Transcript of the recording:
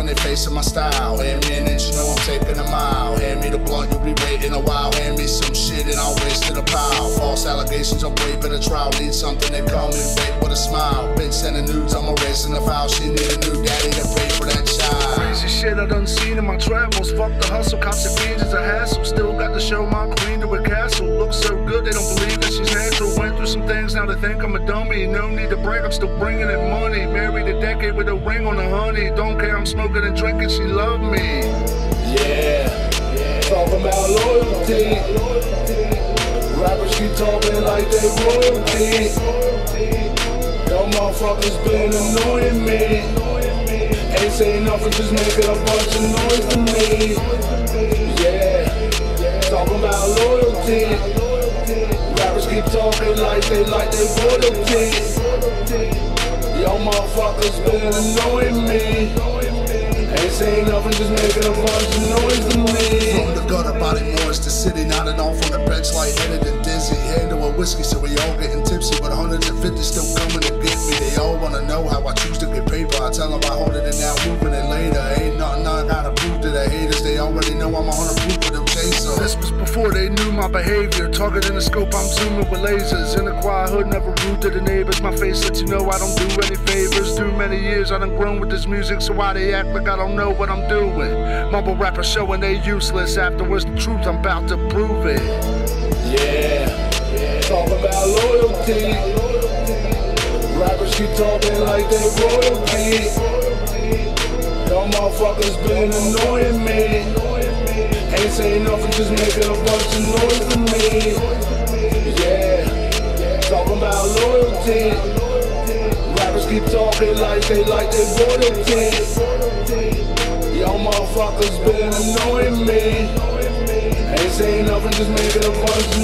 when they facing my style. Hand me an inch, you know I'm taking a mile. Hand me the blunt, you'll be waiting a while. Hand me some shit and I'll waste to the pile. False allegations rape in a trial. Need something that come and rape with a smile. Been sending nudes, I'm erasing the file. She need a new daddy to pay for that child. Crazy shit I done seen in my travels. Fuck the hustle, cops and fiends is a hassle. Still got to show my queen to a castle. Looks so good, they don't believe some things, now they think I'm a dummy. No need to brag, I'm still bringing in money. Married a decade with a ring on the honey. Don't care, I'm smoking and drinking, she love me. Yeah, talking about loyalty. Rappers keep talking like they royalty. Y'all motherfuckers been annoying me. Ain't saying nothing, just making a bunch of noise to me. Yeah, talking about loyalty. Keep talking like they like they royalty. Y'all motherfuckers been annoying me. Ain't saying nothing, just making a bunch of noise to me. From the gutter, body moist, the city nodding off on the bench, lightheaded and dizzy. Handle a whiskey, so we all getting tipsy, but 150 still coming to get me. They all wanna know how I choose to get paper. I tell them I hold it and now moving it later. Ain't nothing I gotta prove to the haters. They already know I'm a 100 proof of them chasers. This was before they knew my behavior. Target in the scope, I'm zooming with lasers. In a quiet hood, never rude to the neighbors. My face lets you know I don't do any favors. Through many years, I done grown with this music, so why they act like I don't know what I'm doing? Mumble rappers showing they useless. AfterWords, the truth, I'm about to prove it. Yeah, talk about loyalty. Rappers keep talking like they royalty. Y'all motherfuckers been annoying me. Ain't saying nothing, just making a bunch of noise to me. Yeah, talking about loyalty. Rappers keep talking like they like they royalty. Y'all motherfuckers been annoying me. Ain't saying nothing, just making a bunch of